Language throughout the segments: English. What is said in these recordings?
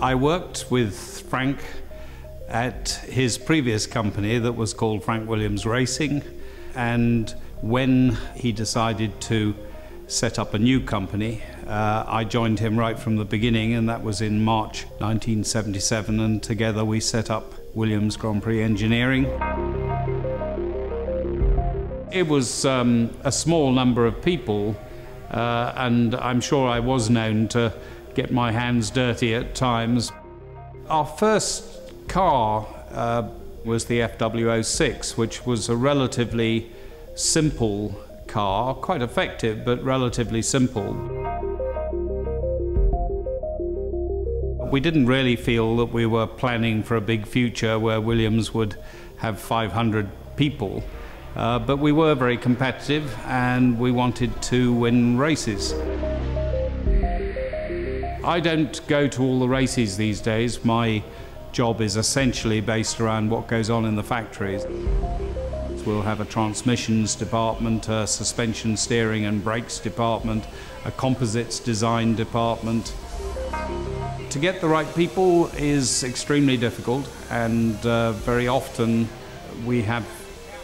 I worked with Frank at his previous company that was called Frank Williams Racing. And when he decided to set up a new company, uh, I joined him right from the beginning, and that was in March 1977. And together we set up Williams Grand Prix Engineering. It was um, a small number of people, uh, and I'm sure I was known to get my hands dirty at times. Our first car uh, was the FW06, which was a relatively simple car, quite effective, but relatively simple. We didn't really feel that we were planning for a big future where Williams would have 500 people, uh, but we were very competitive and we wanted to win races. I don't go to all the races these days. My job is essentially based around what goes on in the factories. We'll have a transmissions department, a suspension steering and brakes department, a composites design department. To get the right people is extremely difficult and uh, very often we have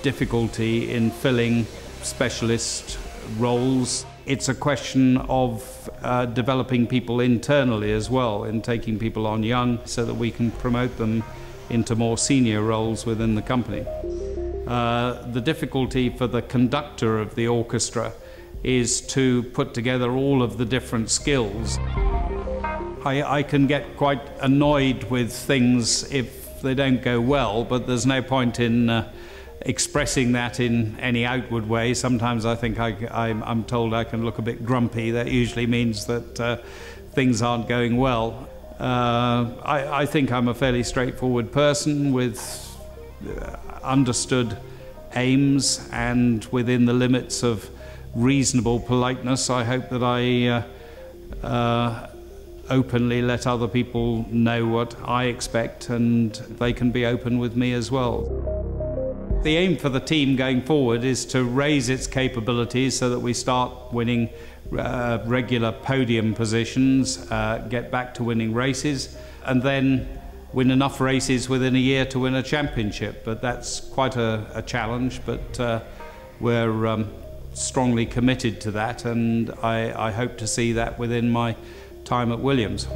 difficulty in filling specialist roles it's a question of uh, developing people internally as well, in taking people on young so that we can promote them into more senior roles within the company. Uh, the difficulty for the conductor of the orchestra is to put together all of the different skills. I, I can get quite annoyed with things if they don't go well, but there's no point in uh, expressing that in any outward way. Sometimes I think I, am told I can look a bit grumpy. That usually means that uh, things aren't going well. Uh, I, I, think I'm a fairly straightforward person with uh, understood aims and within the limits of reasonable politeness. I hope that I uh, uh, openly let other people know what I expect and they can be open with me as well. The aim for the team going forward is to raise its capabilities so that we start winning uh, regular podium positions, uh, get back to winning races, and then win enough races within a year to win a championship. But that's quite a, a challenge, but uh, we're um, strongly committed to that, and I, I hope to see that within my time at Williams.